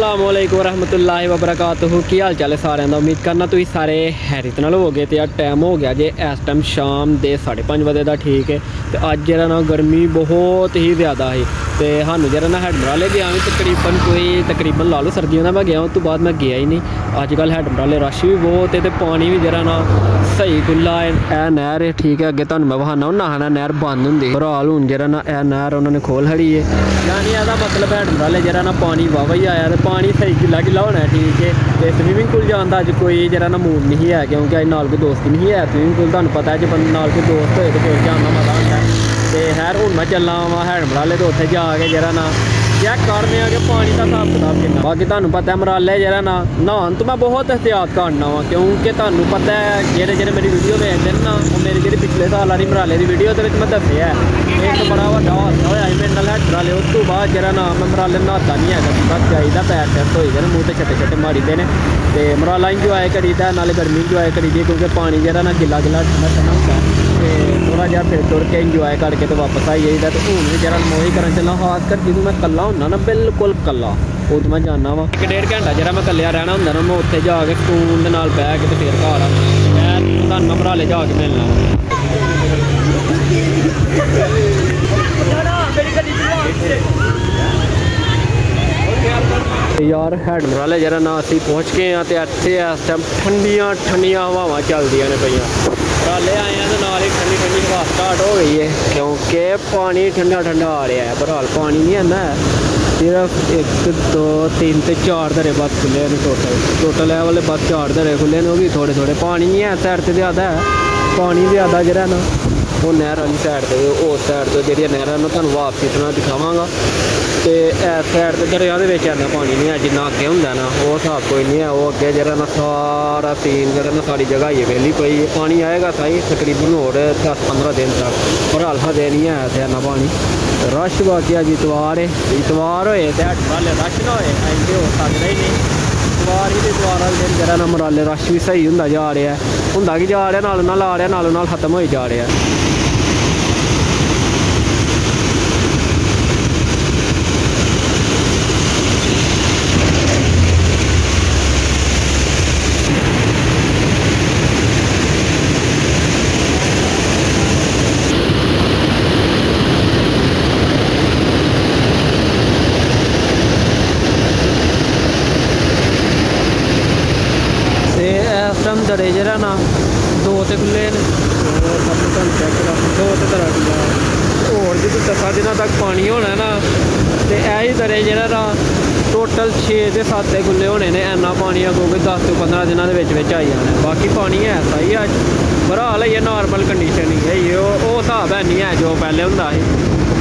ਅਸਲਾਮ ਵਾਲੇਕੁਮ ਵਰਹਿਮਤੁਲਾਹਿ ਵਬਰਕਾਤੁਹੂ। ਕੀ ਹਾਲ ਚਾਲ ਹੈ ਸਾਰਿਆਂ ਦਾ? ਉਮੀਦ ਕਰਨਾ ਤੁਸੀਂ ਸਾਰੇ ਹੈਰਿਤ ਨਾਲ ਹੋਗੇ ਤੇ ਆ ਟਾਈਮ ਹੋ ਗਿਆ ਜੇ ਇਸ ਟਾਈਮ ਸ਼ਾਮ ਦੇ 5:30 ਵਜੇ ਦਾ, ਠੀਕ ਹੈ। ਤੇ ਅੱਜ ਜਿਹੜਾ ਨਾ ਗਰਮੀ ਬਹੁਤ ਹੀ ਜ਼ਿਆਦਾ ਹੈ ਤੇ ਸਾਨੂੰ ਜਿਹੜਾ ਨਾ ਹੈਡਮਰਾਲੇ ਗਿਆ ਵੀ ਤਕਰੀਬਨ ਕੋਈ ਤਕਰੀਬਨ ਲਾ ਲਓ ਸਰਦੀਆਂ ਦਾ ਮੈਂ ਗਿਆ, ਉਸ ਤੋਂ ਬਾਅਦ ਮੈਂ ਗਿਆ ਹੀ ਨਹੀਂ। ਅੱਜ ਕੱਲ ਹੈਡਮਰਾਲੇ ਰਸ਼ ਵੀ ਬਹੁਤ ਹੈ ਤੇ ਪਾਣੀ ਵੀ ਜਿਹੜਾ ਨਾ ਸਹੀ ਖੁੱਲਾ ਹੈ, ਇਹ ਨਹਿਰ ਹੈ, ਠੀਕ ਹੈ, ਅੱਗੇ ਤੁਹਾਨੂੰ ਮੈਂ ਵਹਾਨਾ ਉਹ ਨਹਾਣਾ ਨਹਿਰ ਬੰਦ ਹੁੰਦੀ ਪਰ ਹਾਲ ਹੁਣ ਜਿਹੜਾ ਨਾ, ਇਹ ਨਹਿਰ ਉਹਨਾਂ ਨੇ ਖੋਲ ਖੜੀ ਹੈ। ਯਾਨੀ ਇਹਦਾ ਮਤਲਬ ਹੈਡਮਰਾਲੇ ਜਿਹੜਾ ਨਾ ਪਾਣੀ ਵਾਵਾ ਹੀ ਆਇਆ ਤੇ ਪਾਣੀ ਸਹੀ ਗਿੱਲਾ ਗਿੱਲਾ ਹੋਣਾ ਠੀਕ ਹੈ। ਤੇ ਸਵੀਮਿੰਗ ਪੂਲ ਜਾਣ ਦਾ ਅੱਜ ਕੋਈ ਜਿਹੜਾ ਨਾ ਮੂਡ ਨਹੀਂ ਹੈ, ਕਿਉਂਕਿ ਅੱਜ ਨਾਲ ਕੋਈ ਦੋਸਤ ਨਹੀਂ ਹੈ ਸਵੀਮਿੰਗ ਪੂਲ ਤੁਹਾਨੂੰ ਪਤਾ ਹੈ, ਜੇ ਬੰਦੇ ਨਾਲ ਕੋਈ ਦੋਸਤ ਹੋਏ ਤੇ ਫਿਰ ਜਾਣ ਦਾ ਮਜ਼ਾ ਹੁੰਦਾ ਤੇ ਹੈਰ ਹੁਣ ਮੈਂ ਚੱਲਾਂ ਵਾਂ ਹੈਡਮਰਾਲੇ ਤੋਂ ਉੱਥੇ ਜਾ ਕੇ ਜਿਹੜਾ ਨਾ। ਚੈੱਕ ਕਰਦੇ ਆ ਕਿ ਪਾਣੀ ਦਾ ਹਿਸਾਬ ਕਿਤਾਬ ਕਿੰਨਾ। ਬਾਕੀ ਤੁਹਾਨੂੰ ਪਤਾ ਹੈ ਮਰਾਲੇ ਜਿਹੜਾ ਨਾ, ਨਹਾਉਣ ਤੋਂ ਮੈਂ ਬਹੁਤ ਇhtiyat ਕਰਨਾ ਵਾ, ਕਿਉਂਕਿ ਤੁਹਾਨੂੰ ਪਤਾ ਹੈ, ਜਿਹੜੇ ਜਿਹੜੇ ਮੇਰੀ ਵੀਡੀਓ ਵੇਖਦੇ ਨੇ ਨਾ, ਉਹ ਮੇਰੀ ਜਿਹੜੀ ਪਿਛਲੇ ਸਾਲ ਵਾਲੀ ਮਰਾਲੇ ਦੀ ਵੀਡੀਓ ਦੇ ਵਿੱਚ ਮੈਂ ਦੱਸਿਆ ਇੱਕ ਬੜਾ ਵੱਡਾ ਹਾਦਸਾ ਹੋਇਆ ਸੀ, ਮੇਰੇ ਨਾਲ ਹੈਡਮਰਾਲੇ ਉਸ ਤੋਂ ਬਾਅਦ ਜਿਹੜਾ ਨਾ, ਮੈਂ ਮਰਾਲੇ ਨਹਾਤਾ ਨਹੀਂ ਹੈਗਾ ਬਸ ਜਾਈਦਾ ਪੈਰ ਸਿਰ ਧੋਈ ਦੇ ਨੇ, ਮੂੰਹ ਤੇ ਛੱਟੇ ਛੱਟੇ ਮਾਰੀਦੇ ਨੇ। ਤੇ ਮਰਾਲਾ ਇੰਜੋਏ ਕਰੀਦਾ, ਨਾਲੇ ਗਰਮੀ ਇੰਜੋਏ ਕਰੀਦੀ ਹੈ, ਕਿਉਂਕਿ ਪਾਣੀ ਜਿਹੜਾ ਨਾ ਗਿੱਲਾ ਗਿੱਲਾ ਠੰਡਾ ਠੰਡਾ ਹੁੰਦਾ। ਤੇ ਥੋੜਾ ਜਿਹਾ ਫਿਰ ਤੁਰ ਕੇ ਇੰਜੋਏ ਕਰਕੇ ਤੇ ਵਾਪਸ ਆਈ ਜਾਈਦਾ ਤੇ ਹੁਣ ਵੀ ਜਿਹੜਾ ਮੋਹੀ ਕਰਨ ਚੱਲਾਂ, ਖਾਸ ਕਰ ਜਦੋਂ ਮੈਂ ਕੱਲਾ ਹੁੰਦਾ ਨਾ, ਬਿਲਕੁਲ ਕੱਲਾ ਉਦੋਂ ਮੈਂ ਜਾਣਾ ਵਾ। ਇੱਕ ਡੇਢ ਘੰਟਾ ਜਿਹੜਾ ਮੈਂ ਕੱਲਿਆ ਰਹਿਣਾ ਹੁੰਦਾ ਨਾ, ਮੈਂ ਉੱਥੇ ਜਾ ਕੇ ਸਕੂਨ ਦੇ ਨਾਲ ਬਹਿ ਕੇ ਤੇ ਫਿਰ ਘਰ ਆ। ਮੈਂ ਤੁਹਾਨੂੰ ਮੈਂ ਭਰਾਲੇ ਜਾ ਕੇ ਮਿਲਣਾ। ਵਾ ਤੇ ਯਾਰ ਵਾਲੇ ਜਿਹੜਾ ਨਾ ਅਸੀਂ ਪਹੁੰਚ ਗਏ ਆ ਤੇ ਇੱਥੇ ਇਸ ਟਾਈਮ ਠੰਡੀਆਂ ਠੰਡੀਆਂ ਹਵਾਵਾਂ ਚੱਲਦੀਆਂ ਨੇ ਪਈਆਂ। ਰਾਲੇ ਆਏ ਆ ਤੇ ਨਾਲ ਹੀ ਠੰਡੀ ਠੰਡੀ ਹਵਾ ਸਟਾਰਟ ਹੋ ਗਈ ਹੈ ਕਿਉਂਕਿ ਪਾਣੀ ਠੰਡਾ ਠੰਡਾ ਆ ਰਿਹਾ ਹੈ। ਪਰ ਹਾਲ ਪਾਣੀ ਨਹੀਂ ਆਂਦਾ ਹੈ ਸਿਰਫ 1 2 3 ਤੇ 4 ਧਰੇ ਬਸ ਖੁੱਲੇ ਨੇ ਟੋਟਲ ਟੋਟਲ ਇਹ ਵਾਲੇ ਬਸ 4 ਧਰੇ ਖੁੱਲੇ ਨੇ, ਉਹ ਵੀ ਥੋੜੇ ਥੋੜੇ ਪਾਣੀ ਨਹੀਂ ਹੈ ਸਾਈਡ ਤੇ ਜ਼ਿਆਦਾ ਹੈ। ਪਾਣੀ ਜ਼ਿਆਦਾ ਜਿਹੜਾ ਨਾ। ਉਹ ਨਹਿਰ ਵਾਲੀ ਸਾਈਡ ਤੇ ਉਸ ਸਾਈਡ ਤੋਂ ਜਿਹੜੀਆਂ ਨਹਿਰਾਂ ਨੇ ਤੁਹਾਨੂੰ ਵਾਪਸ ਤੋਂ ਦਿਖਾਵਾਂਗਾ। ਤੇ ਇਸ ਸਾਈਡ ਤੇ ਦਰਿਆ ਦੇ ਵਿੱਚ ਇੰਨਾ ਪਾਣੀ ਨਹੀਂ ਹੈ, ਜਿੰਨਾ ਅੱਗੇ ਹੁੰਦਾ ਨਾ, ਉਹ ਹਿਸਾਬ ਕੋਈ ਨਹੀਂ ਹੈ। ਉਹ ਅੱਗੇ ਜਿਹੜਾ ਨਾ ਸਾਰਾ ਸੀਨ ਜਿਹੜਾ ਨਾ ਸਾਰੀ ਜਗ੍ਹਾ ਹੀ ਵੇਲੀ ਪਈ ਹੈ। ਪਾਣੀ ਆਏਗਾ ਸਾਈ ਤਕਰੀਬਨ ਹੋਰ 10 15 ਦਿਨ ਤੱਕ, ਪਰ ਹਾਲ ਹਜੇ ਨਹੀਂ ਹੈ ਇੱਥੇ ਇੰਨਾ ਪਾਣੀ। ਰਸ਼ ਵਾਕਿਆ ਜੀ ਇਤਵਾਰ ਹੈ ਇਤਵਾਰ ਹੋਏ ਤੇ ਹੱਟ ਵਾਲੇ ਰਸ਼ ਨਾ ਹੋਏ ਐਂਦੇ ਹੋ ਸਕਦਾ ਹੀ ਨਹੀਂ। ਇਤਵਾਰ ਹੀ ਤੇ ਇਤਵਾਰ ਦਿਨ ਜਿਹੜਾ ਨਾ ਮਰਾਲੇ ਰਸ਼ ਵੀ ਸਹੀ ਹੁੰਦਾ ਜਾ ਰਿਹਾ ਹੁੰਦਾ ਕੀ ਜਾ ਰਿਹਾ, ਨਾਲ ਨਾਲ ਆ ਰਿਹਾ, ਨਾਲ ਨਾਲ ਖਤਮ ਹੋਈ ਜਾ ਰਿਹਾ ਤੇ ਇਸ ਟਾਈਮ ਦਰੇ ਜਿਹੜਾ ਨਾ ਦੋ ਤੇ ਖੁੱਲੇ ਨੇ ਹੋਰ ਸਭ ਨੂੰ ਤੁਹਾਨੂੰ ਚੈੱਕ ਕਰਾਂ ਦੋ ਤੇ ਦਰਾ ਖੁੱਲਾ ਹੋਰ ਜਦੋਂ ਦਸਾਂ ਦਿਨਾਂ ਤੱਕ ਪਾਣੀ ਹੋਣਾ ਨਾ, ਤੇ ਇਹ ਹੀ ਦਰੇ ਜਿਹੜਾ ਨਾ ਟੋਟਲ 6 ਤੇ 7 ਤੇ ਖੁੱਲੇ ਹੋਣੇ ਨੇ, ਇੰਨਾ ਪਾਣੀ ਆ ਕਿਉਂਕਿ 10 ਤੋਂ 15 ਦਿਨਾਂ ਦੇ ਵਿੱਚ ਵਿੱਚ ਆਈ ਜਾਣਾ। ਬਾਕੀ ਪਾਣੀ ਹੈ ਸਹੀ ਅੱਜ ਪਰ ਹਾਲ ਇਹ ਨਾਰਮਲ ਕੰਡੀਸ਼ਨ ਹੀ ਹੈ ਇਹ ਉਹ ਹਿਸਾਬ ਹੈ ਨਹੀਂ ਹੈ, ਜੋ ਪਹਿਲੇ ਹੁੰਦਾ ਸੀ।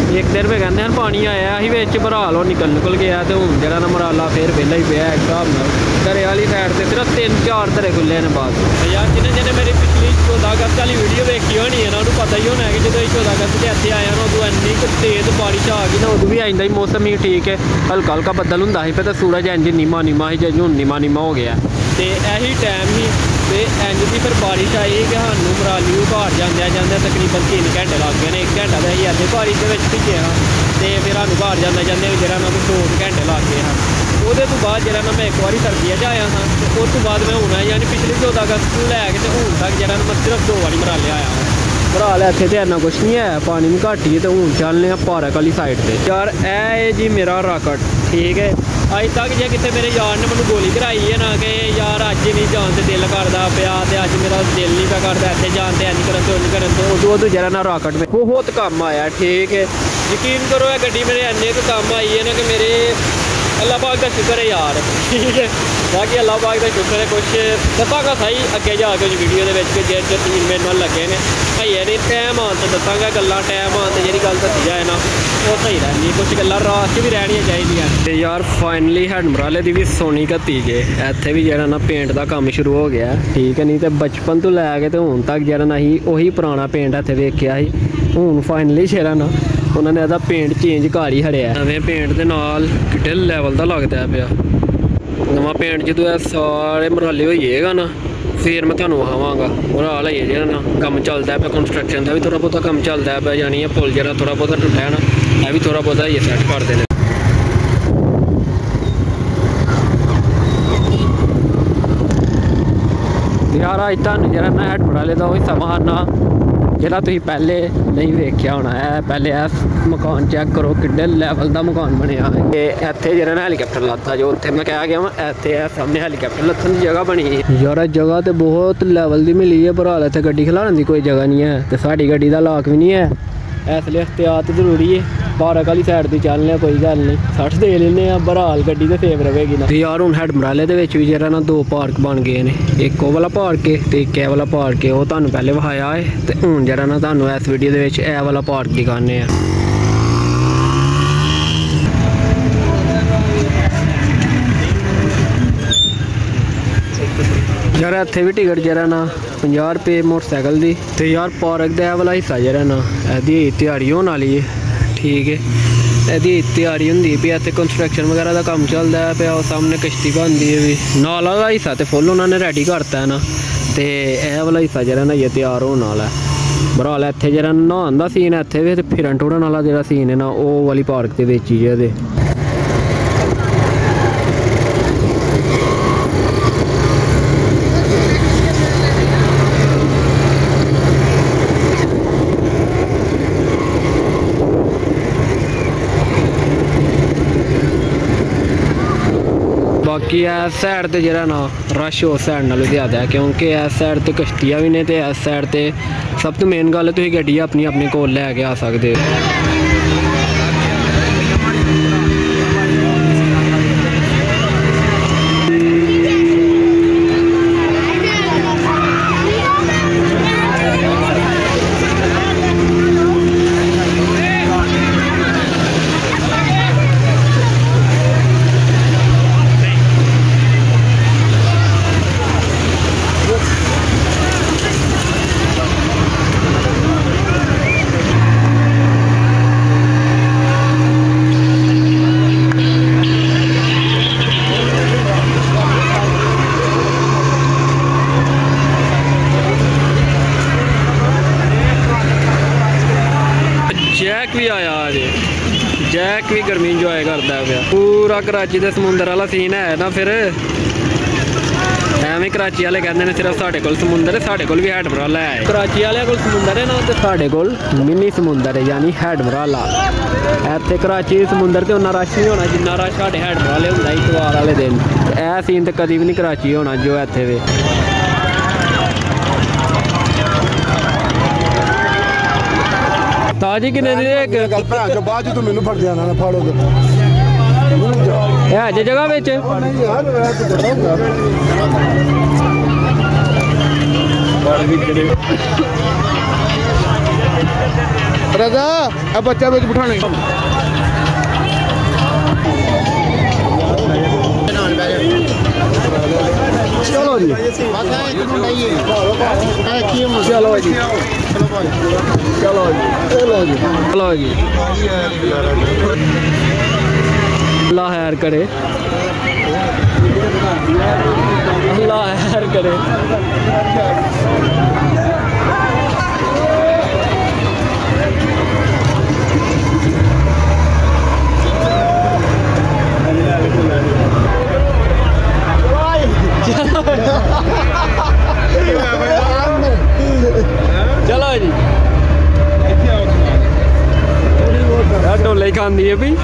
ਇੱਕ ਦਿਨ ਮੈਂ ਕਹਿੰਦੇ ਹਨ ਪਾਣੀ ਆਇਆ ਸੀ ਵਿੱਚ ਭਰਾਲ ਨਿਕਲ ਨਿਕਲ ਗਿਆ ਤੇ ਹੁਣ ਜਿਹੜਾ ਨਾ ਮਰਾਲਾ ਫੇਰ ਵਿਹਲਾ ਹੀ ਪਿਆ ਇੱਕ ਹਿਸਾਬ ਨਾਲ। ਦਰੇ ਵਾਲੀ ਸਾਈਡ ਤੇ ਸਿਰਫ ਤਿੰਨ ਚਾਰ ਧਰੇ ਖੁੱਲੇ ਨੇ ਬਾਅਦ ਯਾਰ ਜਿਹਨੇ ਜਿਹਨੇ ਮੇਰੀ ਪਿਛਲੀ 14 ਅਗਸਤ ਵਾਲੀ ਵੀਡੀਓ ਵੇਖੀ ਹੋਣੀ ਹੈ ਨਾ ਉਹਨੂੰ ਪਤਾ ਹੀ ਹੋਣਾ ਕਿ ਜਦੋਂ ਅਸੀਂ 14 ਅਗਸਤ ਤੇ ਇੱਥੇ ਆਇਆ ਨਾ ਉਦੋਂ ਇੰਨੀ ਕੁ ਤੇਜ਼ ਬਾਰਿਸ਼ ਆ ਗਈ ਨਾ ਉਦੋਂ ਵੀ ਆਇੰਦਾ ਹੀ ਮੌਸਮ ਹੀ ਠੀਕ ਹੈ। ਹਲਕਾ ਹਲਕਾ ਬੱਦਲ ਹੁੰਦਾ ਸੀ ਤਾਂ ਸੂਰਜ ਇੰਜ ਨੀਮਾ ਨੀਮਾ ਸੀ ਜੇ ਹੁਣ ਨੀਮਾ ਨੀਮਾ ਹੋ ਗਿਆ। ਤੇ ਇਹੀ ਟਾਈਮ ਹੀ ਤੇ ਇੰਜ ਦੀ ਫਿਰ ਬਾਰਿਸ਼ ਆਈ ਕਿ ਸਾਨੂੰ ਮਰਾਲੀ ਨੂੰ ਘਾਟ ਜਾਂਦਿਆਂ ਜਾਂਦਿਆਂ ਤਕਰੀਬਨ 3 ਘੰਟੇ ਲੱਗ ਗਏ ਨੇ 1 ਘੰਟਾ ਤਾਂ ਅਸੀਂ ਅੱਧੇ ਬਾਰਿਸ਼ ਦੇ ਵਿੱਚ ਭਿੱਜੇ ਹਾਂ ਤੇ ਫਿਰ ਸਾਨੂੰ ਘਾਟ ਜਾਂਦੇ ਜਾਂਦੇ ਜਿਹੜਾ ਨਾ ਕੋਈ 2 ਘੰਟੇ ਲੱਗ ਗਏ ਹਨ। ਉਹਦੇ ਤੋਂ ਬਾਅਦ ਜਿਹੜਾ ਨਾ ਮੈਂ ਇੱਕ ਵਾਰੀ ਸਰਦੀਆਂ 'ਚ ਆਇਆ ਹਾਂ, ਤੇ ਉਸ ਤੋਂ ਬਾਅਦ ਮੈਂ ਹੁਣ ਆਇਆ, ਯਾਨੀ ਪਿਛਲੇ 14 ਅਗਸਤ ਤੋਂ ਲੈ ਕੇ ਤੇ ਹੁਣ ਤੱਕ ਜਿਹੜਾ ਨਾ ਮੈਂ ਸਿਰਫ ਦੋ ਵਾਰੀ ਮਰਾਲੇ ਆਇਆ ਹਾਂ। ਭਰਾਲ ਇੱਥੇ ਤੇ ਇੰਨਾ ਕੁਛ ਨਹੀਂ ਹੈ, ਪਾਣੀ ਵੀ ਘੱਟ ਹੀ ਹੈ ਤੇ ਹੁਣ ਚੱਲਨੇ ਆ ਪਾਰਕ ਵਾਲੀ ਸਾਈਡ ਤੇ। ਯਾਰ, ਇਹ ਜੀ ਮੇਰਾ ਰਾਕਟ, ਠੀਕ ਹੈ? ਅੱਜ ਤੱਕ ਜੇ ਕਿਤੇ ਮੇਰੇ ਯਾਰ ਨੇ ਮੈਨੂੰ ਗੋਲੀ ਕਰਾਈ ਹੈ ਨਾ ਕਿ ਯਾਰ ਅੱਜ ਨਹੀਂ ਜਾਣ ਤੇ ਦਿਲ ਕਰਦਾ ਪਿਆ ਤੇ ਅੱਜ ਮੇਰਾ ਦਿਲ ਨਹੀਂ ਪਿਆ ਕਰਦਾ ਇੱਥੇ ਜਾਣ ਤੇ, ਇੰਜ ਕਰਨ ਤੇ ਉਂਝ ਕਰਨ ਤੇ। ਉਦੋਂ ਉਦੋਂ ਜਿਹੜਾ ਨਾ ਰਾਕਟ ਮੇ ਬਹੁਤ ਕੰਮ ਆਇਆ, ਠੀਕ ਹੈ। ਯਕੀਨ ਕਰੋ ਇਹ ਗੱਡੀ ਮੇਰੇ ਇੰਨੇ ਕੁ ਕੰਮ ਆਈ ਹੈ ਨਾ ਕਿ ਮੇਰੇ ਅੱਲਾਹ ਪਾਕ ਦਾ ਸ਼ੁਕਰ ਹੈ ਯਾਰ। ਠੀਕ ਹੈ। ਬਾਕੀ ਅੱਲਾਹ ਪਾਕ ਦਾ ਸ਼ੁਕਰ ਹੈ, ਕੁਛ ਦੱਸਾਂਗਾ ਸਹੀ, ਅੱਗੇ ਜਾ ਕੇ ਉਸ ਵੀਡੀਓ ਦੇ ਵਿੱਚ ਕਿ ਜੇ ਜੇ ਤੁਸੀਂ ਮੇਰੇ ਨਾਲ ਲੱਗੇ ਨੇ। ਭਈਏ ਨੇ ਟਾਈਮ ਆਉਣ ਤੇ ਦੱਸਾਂਗਾ ਗੱਲਾਂ ਟਾਈਮ ਆਉਣ ਤੇ ਜਿਹੜੀ ਗੱਲ ਦੱਸੀ ਜਾਏ ਨਾ, ਉਹ ਸਹੀ ਰਹਿੰਦੀ ਕੁਝ ਗੱਲਾਂ ਰਾਤ 'ਚ ਵੀ ਰਹਿਣੀਆਂ ਚਾਹੀਦੀਆਂ। ਤੇ ਯਾਰ ਫਾਈਨਲੀ ਹੈਡਮਰਾਲੇ ਦੀ ਵੀ ਸੋਨੀ ਘੱਤੀ ਜੇ। ਇੱਥੇ ਵੀ ਜਿਹੜਾ ਨਾ ਪੇਂਟ ਦਾ ਕੰਮ ਸ਼ੁਰੂ ਹੋ ਗਿਆ। ਠੀਕ ਹੈ, ਨਹੀਂ ਤੇ ਬਚਪਨ ਤੋਂ ਲੈ ਕੇ ਤੇ ਹੁਣ ਤੱਕ ਜਿਹੜਾ ਨਾ ਹੀ ਉਹੀ ਪੁਰਾਣਾ ਪੇਂਟ ਇੱਥੇ ਵੇਖਿਆ ਸੀ। ਹੁਣ ਫਾਈਨਲੀ ਸ਼ੇਰਾ ਨਾ, ਉਹਨਾਂ ਨੇ ਇਹਦਾ ਪੇਂਟ ਚੇਂਜ ਕਰ ਹੀ ਹੜਿਆ ਨਵੇਂ ਪੇਂਟ ਦੇ ਨਾਲ ਕਿੱਡੇ ਲੈਵਲ ਦਾ ਲੱਗਦਾ ਪਿਆ। ਨਵਾਂ ਪੇਂਟ ਜਦੋਂ ਇਹ ਸਾਰੇ ਮਰਾਲੇ ਹੋਈਏਗਾ ਨਾ ਫੇਰ ਮੈਂ ਤੁਹਾਨੂੰ ਆਵਾਂਗਾ ਉਹ ਹਾਲ ਹੈ ਨਾ ਕੰਮ ਚੱਲਦਾ ਪਿਆ ਕੰਸਟਰਕਸ਼ਨ ਦਾ ਵੀ ਥੋੜਾ ਬਹੁਤਾ ਕੰਮ ਚੱਲਦਾ ਪਿਆ, ਯਾਨੀ ਇਹ ਪੁਲ ਜਿਹੜਾ ਥੋੜਾ ਬਹੁਤਾ ਟੁੱਟਿਆ ਹੈ ਨਾ, ਇਹ ਵੀ ਥੋੜਾ ਬਹੁਤਾ ਇਹ ਸੈੱਟ ਕਰ ਦੇਣਾ। ਯਾਰ ਅੱਜ ਤੁਹਾਨੂੰ ਜਿਹੜਾ ਨਾ ਹੈਡ ਬੜਾ ਲੈਦਾ ਹੋਈ ਸਮਾਨ ਨਾ। ਜਿਹੜਾ ਤੁਸੀਂ ਪਹਿਲੇ ਨਹੀਂ ਵੇਖਿਆ ਹੋਣਾ ਹੈ ਪਹਿਲੇ ਇਹ ਮਕਾਨ ਚੈੱਕ ਕਰੋ ਕਿੱਡੇ ਲੈਵਲ ਦਾ ਮਕਾਨ ਬਣਿਆ ਹੈ ਤੇ ਇੱਥੇ ਜਿਹੜਾ ਨਾ ਹੈਲੀਕਾਪਟਰ ਲੱਤਾ ਜੋ, ਉੱਥੇ ਮੈਂ ਕਹਿ ਗਿਆ ਵਾਂ, ਇੱਥੇ ਇਹ ਸਾਹਮਣੇ ਹੈਲੀਕਾਪਟਰ ਲੱਥਣ ਦੀ ਜਗ੍ਹਾ ਬਣੀ ਹੈ। ਯਾਰ, ਇਹ ਜਗ੍ਹਾ ਤੇ ਬਹੁਤ ਲੈਵਲ ਦੀ ਮਿਲੀ ਹੈ ਪਰ ਹਾਲ ਇੱਥੇ ਗੱਡੀ ਖਿਲਾਉਣ ਦੀ ਕੋਈ ਜਗ੍ਹਾ ਨਹੀਂ ਹੈ, ਤੇ ਸਾਡੀ ਗੱਡੀ ਦਾ ਲਾਕ ਵੀ ਨਹੀਂ ਹੈ। ਇਸ ਲਈ ਇhtiyਾਤ ਜ਼ਰੂਰੀ ਹੈ। ਪਾਰਕ ਵਾਲੀ ਸਾਈਡ ਤੇ ਚੱਲਨੇ ਆ ਕੋਈ ਗੱਲ ਨਹੀਂ। 60 ਦੇ ਲੈਨੇ ਆ ਬਰਾਲ ਗੱਡੀ ਤੇ ਫੇਵ ਰਵੇਗੀ ਨਾ। ਤੇ ਯਾਰ, ਹੁਣ ਹੈਡ ਮਰਾਲੇ ਦੇ ਵਿੱਚ ਵੀ ਜਿਹੜਾ ਨਾ ਦੋ ਪਾਰਕ ਬਣ ਗਏ ਨੇ। ਇੱਕ ਉਹ ਵਾਲਾ ਪਾਰਕ ਹੈ ਤੇ ਇੱਕ ਇਹ ਵਾਲਾ ਪਾਰਕ ਹੈ ਉਹ ਤੁਹਾਨੂੰ ਪਹਿਲੇ ਵਿਖਾਇਆ ਹੈ ਤੇ ਹੁਣ ਜਿਹੜਾ ਨਾ ਤੁਹਾਨੂੰ ਇਸ ਵੀਡੀਓ ਦੇ ਵਿੱਚ ਇਹ ਵਾਲਾ ਪਾਰਕ ਦਿਖਾਣੇ ਆ ਯਾਰ, ਇੱਥੇ ਵੀ ਟਿਕਟ ਜਿਹੜਾ ਨਾ 50 ਰੁਪਏ ਮੋਟਰਸਾਈਕਲ ਦੀ। ਤੇ ਯਾਰ, ਪਾਰਕ ਦਾ ਇਹ ਵਾਲਾ ਹਿੱਸਾ ਜਿਹੜਾ ਨਾ, ਇਹਦੀ ਤਿਆਰੀ ਹੋਣ ਵਾਲੀ ਹੈ ਠੀਕ ਹੈ। ਇਹਦੀ ਤਿਆਰੀ ਹੁੰਦੀ ਵੀ ਇੱਥੇ ਕੰਸਟਰਕਸ਼ਨ ਵਗੈਰਾ ਦਾ ਕੰਮ ਚੱਲਦਾ ਹੈ ਪਿਆ, ਉਹ ਸਾਹਮਣੇ ਕਸ਼ਤੀ ਬਣਦੀ ਹੈ ਵੀ। ਨਾਲ ਵਾਲਾ ਹਿੱਸਾ ਤੇ ਫੁੱਲ ਉਹਨਾਂ ਨੇ ਰੈਡੀ ਕਰਤਾ ਹੈ ਨਾ। ਤੇ ਇਹ ਵਾਲਾ ਹਿੱਸਾ ਜਿਹੜਾ ਨਾ, ਇਹ ਤਿਆਰ ਹੋਣ ਵਾਲਾ ਹੈ। ਬਰਾਲ ਇੱਥੇ ਜਿਹੜਾ ਨਹਾਉਣ ਦਾ ਸੀਨ ਹੈ ਇੱਥੇ ਵੀ ਤੇ ਫਿਰਨ ਟੁਰਨ ਵਾਲਾ ਜਿਹੜਾ ਸੀਨ ਹੈ ਨਾ, ਉਹ ਵਾਲੀ ਪਾਰਕ ਦੇ ਵਿੱਚ ਹੀ ਹੈ ਇਹਦੇ। ਬਾਕੀ ਇਸ ਸਾਈਡ ਤੇ ਜਿਹੜਾ ਨਾ ਰਸ਼ ਉਸ ਸਾਈਡ ਨਾਲੋਂ ਜ਼ਿਆਦਾ ਹੈ, ਕਿਉਂਕਿ ਇਸ ਸਾਈਡ ਤੇ ਕਸ਼ਤੀਆਂ ਵੀ ਨੇ ਤੇ ਇਸ ਸਾਈਡ ਤੇ ਸਭ ਤੋਂ ਮੇਨ ਗੱਲ ਤੁਸੀਂ ਗੱਡੀ ਆਪਣੀ ਆਪਣੇ ਕੋਲ ਲੈ ਕੇ ਆ ਸਕਦੇ ਹੋ। ਜੈਕ ਗਰਮੀ ਇੰਜੋਏ ਕਰਦਾ ਪਿਆ। ਪੂਰਾ ਕਰਾਚੀ ਦੇ ਸਮੁੰਦਰ ਵਾਲਾ ਸੀਨ ਹੈ ਨਾ ਫਿਰ। ਐਵੇਂ ਕਰਾਚੀ ਵਾਲੇ ਕਹਿੰਦੇ ਨੇ ਸਿਰਫ ਸਾਡੇ ਕੋਲ ਸਮੁੰਦਰ ਹੈ, ਸਾਡੇ ਕੋਲ ਵੀ ਹੈਡ ਬਰਾਲਾ ਹੈ। ਕਰਾਚੀ ਵਾਲਿਆਂ ਕੋਲ ਸਮੁੰਦਰ ਹੈ ਨਾ ਤੇ ਸਾਡੇ ਕੋਲ ਮਿੰਨੀ ਸਮੁੰਦਰ ਹੈ, ਯਾਨੀ ਹੈਡ ਬਰਾਲਾ ਇੱਥੇ ਕਰਾਚੀ ਦੇ ਸਮੁੰਦਰ ਤੇ ਉਹਨਾਂ ਰਸ਼ ਨਹੀਂ ਹੋਣਾ, ਜਿੰਨਾ ਰਸ਼ ਸਾਡੇ ਹੈਡ ਬਰਾਲੇ ਹੁੰਦਾ ਇਤਵਾਰ ਵਾਲੇ ਦਿਨ। ਤੇ ਇਹ ਸੀਨ ਤੇ ਕਦੀ ਵੀ ਨਹੀਂ ਕਰਾਚੀ ਹੋਣਾ ਜੋ ਇੱਥੇ ਵੇ। ਤਾਜੀ ਕਿੰਨੇ ਦੀ ਇੱਕ? ਗੱਲ ਭਰਾ ਕੇ ਬਾਅਦ ਚ ਤੂੰ ਮੈਨੂੰ ਫੜ ਜਾਣਾ ਨਾ ਫੜੋ ਤੇ। ਇਹ ਜੇ ਜਗ੍ਹਾ ਵਿੱਚ। ਨਹੀਂ ਯਾਰ ਮੈਂ ਤਾਂ ਦੱਸਾਂਗਾ ਰਜ਼ਾ ਆ ਬੱਚਾ ਵਿੱਚ ਬਿਠਾਣੇ ਚਲੋ ਜੀ ਚਲੋ ਜੀ ਚਲੋ ਜੀ ਚਲੋ ਜੀ ਲਓ ਜੀ ਅੱਲਾ ਹੈਰ ਕਰੇ ਅੱਲਾ ਹੈਰ ਕਰੇ ਚਲੋ ਜੀ। ਯਾਰ ਢੋਲੇ ਹੀ ਖਾਂਦੀ ਹੈ ਵੀ।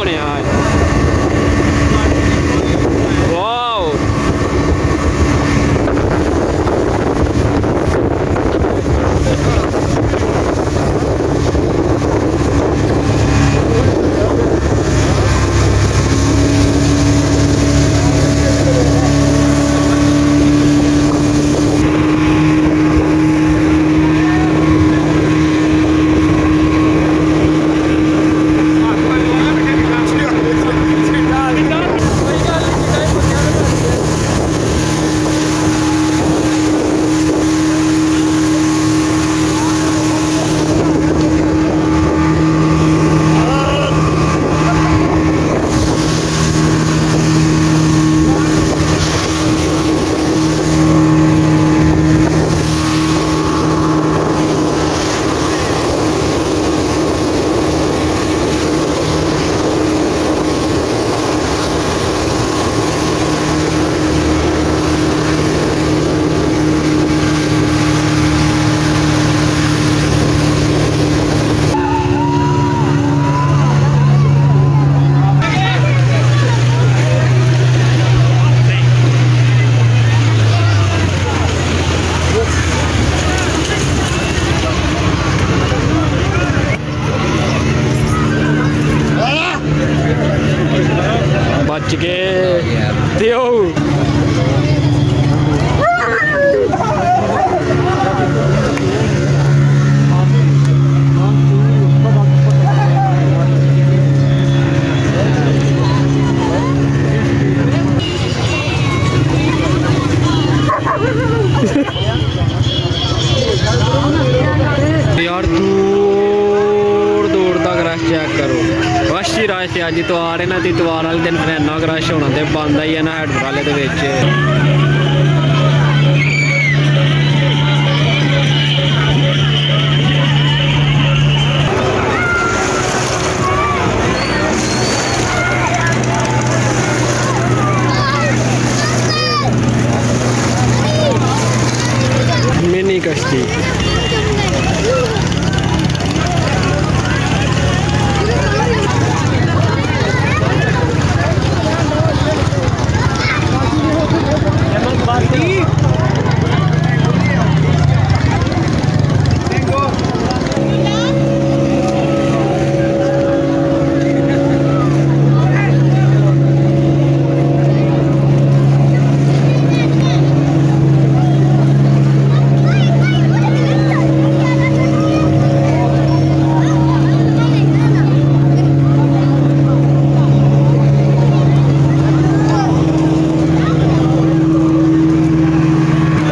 过年。ਭੱਜ ਕੇ ਤੇ ਉਹ ਯਾਰ ਦੂਰ ਦੂਰ ਤੱਕ ਰਸ਼ ਚੈੱਕ ਕਰੋ ਰਸ਼ ਹੀ ਰਸ਼ ਹੈ ਅੱਜ ਇਤਵਾਰ ਹੈ ਨਾ, ਤੇ ਇਤਵਾਰ ਵਾਲੇ ਦਿਨ ਫਿਰ ਇੰਨਾ ਕੁ ਰਸ਼ ਹੋਣਾ ਤੇ ਬੰਦ ਹੀ ਹੈ ਨਾ ਹੈਡਰ ਵਾਲੇ ਦੇ ਵਿੱਚ। ਮਿੰਨੀ ਕਸ਼ਤੀ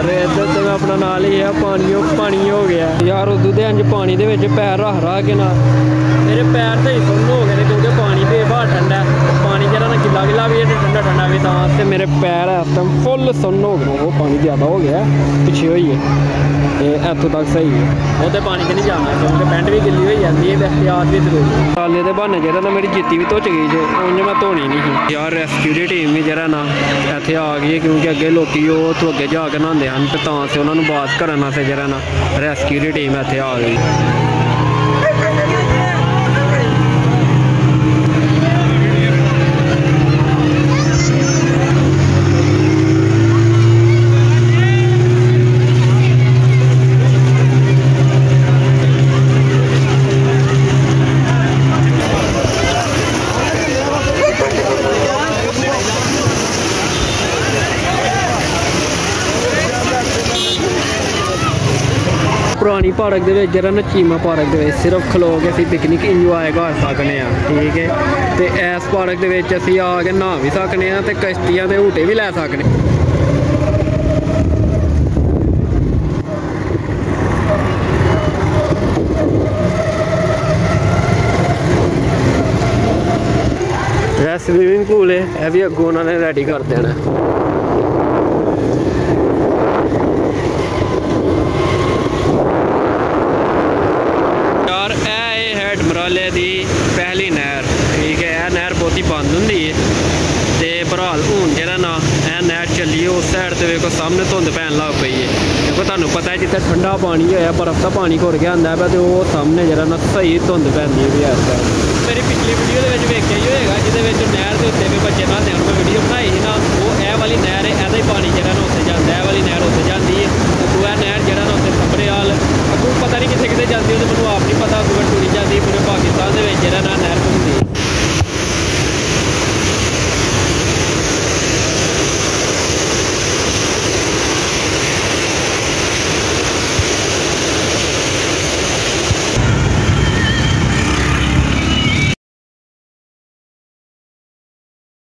ਅਰੇ ਇੱਧਰ ਤੇ ਮੈਂ ਆਪਣਾ ਨਾਲ ਹੀ ਆ ਪਾਣੀ ਉਹ ਪਾਣੀ ਹੋ ਗਿਆ ਯਾਰ ਉਦੋਂ ਦੇ ਇੰਜ ਪਾਣੀ ਪੈਰ ਰੱਖ ਰੱਖ ਕੇ ਨਾ। ਮੇਰੇ ਪੈਰ ਤੇ ਹੀ ਸੁੰਨ ਹੋ ਗਏ ਨੇ ਕਿਉਂਕਿ ਪਾਣੀ ਬੇਭਾ ਠੰਡਾ ਪਾਣੀ ਜਿਹੜਾ ਨਾ ਗਿੱਲਾ ਗਿੱਲਾ ਵੀ ਹੈ ਤੇ ਠੰਡਾ ਠੰਡਾ ਵੀ ਤਾਂ ਤੇ ਮੇਰੇ ਪੈਰ ਇਸ ਟਾਈਮ ਫੁੱਲ ਸੁੰਨ ਹੋ ਗਏ ਉਹ ਪਾਣੀ ਜ਼ਿਆਦਾ ਹੋ ਗਿਆ, ਪਿੱਛੇ ਹੋਈ ਹੈ। ਤੇ ਇੱਥੋਂ ਤੱਕ ਸਹੀ ਹੈ। ਉਹ ਤੇ ਪਾਣੀ 'ਚ ਨਹੀਂ ਜਾਣਾ, ਕਿਉਂਕਿ ਪੈਂਟ ਵੀ ਗਿੱਲੀ ਹੋਈ ਜਾਂਦੀ ਹੈ ਤੇ ਇਖਤਿਆਰ ਵੀ ਜ਼ਰੂਰੀ ਕਾਲੇ ਦੇ ਬਹਾਨੇ ਜਿਹੜਾ ਨਾ ਮੇਰੀ ਜੁੱਤੀ ਵੀ ਧੁੱਚ ਗਈ ਜੇ, ਉਂਝ ਮੈਂ ਧੋਣੀ ਨਹੀਂ ਸੀ। ਯਾਰ ਰੈਸਕਿਊ ਦੀ ਟੀਮ ਵੀ ਜਿਹੜਾ ਨਾ ਇੱਥੇ ਆ ਗਈ ਹੈ ਕਿਉਂਕਿ ਅੱਗੇ ਲੋਕੀ ਉਹ ਤੋਂ ਅੱਗੇ ਜਾ ਕੇ ਨਹਾਉਂਦੇ ਹਨ ਤੇ ਤਾਂ ਸੇ ਉਹਨਾਂ ਨੂੰ ਬਾਤ ਕਰਨ ਵਾਸਤੇ ਜਿਹੜਾ ਨਾ ਰੈਸਕਿਊ ਦੀ ਟੀਮ ਇੱਥੇ ਆ ਗਈ। ਪੁਰਾਣੀ ਪਾਰਕ ਦੇ ਵਿੱਚ, ਜਿਹੜਾ ਨਾ ਚੀਮਾ ਪਾਰਕ ਦੇ ਵਿੱਚ ਸਿਰਫ ਖਲੋ ਕੇ ਅਸੀਂ ਪਿਕਨਿਕ ਇੰਜੋਏ ਕਰ ਸਕਦੇ ਆ ਠੀਕ ਹੈ? ਤੇ ਇਸ ਪਾਰਕ ਦੇ ਵਿੱਚ ਅਸੀਂ ਆ ਕੇ ਨਹਾ ਵੀ ਸਕਦੇ ਆ ਤੇ ਕਸ਼ਤੀਆਂ ਦੇ ਝੂਟੇ ਵੀ ਲੈ ਸਕਦੇ ਇਹ ਸਵੀਮਿੰਗ ਪੂਲ ਹੈ, ਇਹ ਵੀ ਅੱਗੋਂ ਉਹਨਾਂ ਨੇ ਰੈਡੀ ਕਰ ਦੇਣਾ। ਦੀ ਬੰਦ ਹੁੰਦੀ ਹੈ ਤੇ ਭਰਾਲ ਹੁਣ ਜਿਹੜਾ ਨਾ, ਐ ਨਹਿਰ ਚੱਲੀ ਉਸ ਸਾਈਡ ਤੇ ਵੇਖੋ ਸਾਹਮਣੇ ਧੁੰਦ ਪੈਣ ਲੱਗ ਪਈ ਹੈ ਦੇਖੋ ਤੁਹਾਨੂੰ ਪਤਾ ਹੈ ਜਿੱਥੇ ਠੰਡਾ ਪਾਣੀ ਹੋਇਆ, ਬਰਫ਼ ਦਾ ਪਾਣੀ ਘੁਰ ਗਿਆ ਹੁੰਦਾ ਪਿਆ ਤੇ ਉਹ ਸਾਹਮਣੇ ਜਿਹੜਾ ਨਾ ਸਹੀ ਧੁੰਦ ਪੈਂਦੀ ਹੈ ਵੀ ਇਸ ਸਾਈਡ ਮੇਰੀ ਪਿਛਲੀ ਵੀਡੀਓ ਦੇ ਵਿੱਚ ਵੇਖਿਆ ਹੀ ਹੋਏਗਾ, ਜਿਹਦੇ ਵਿੱਚ ਨਹਿਰ ਦੇ ਉੱਤੇ ਵੀ ਬੱਚੇ ਨਾਲ ਹਨ ਮੈਂ ਵੀਡੀਓ ਬਣਾਈ ਸੀ ਨਾ, ਉਹ ਇਹ ਵਾਲੀ ਨਹਿਰ ਹੈ ਇਹਦਾ ਹੀ ਪਾਣੀ ਜਿਹੜਾ ਨਾ ਉੱਥੇ ਜਾਂਦਾ ਹੈ ਵਾਲੀ ਨਹਿਰ ਉੱਥੇ ਜਾਂਦੀ ਹੈ ਉਹ ਨਹਿਰ ਜਿਹੜਾ ਨਾ ਉੱਥੇ ਖੱਬਰੇ ਆਲ ਅੱਗੋਂ ਪਤਾ ਨਹੀਂ ਕਿੱਥੇ ਕਿੱਥੇ ਜਾਂਦੀ ਉਹ ਮੈਨੂੰ ਆਪ ਨਹੀਂ ਪਤਾ, ਅੱਗੋਂ ਟੁਰੀ ਜਾਂਦੀ ਪੂਰੇ ਪਾਕਿਸਤਾਨ ਦੇ ਵਿੱਚ ਜਿਹੜਾ ਨਾ ਨਹਿਰ ਘੁੰਮਦੀ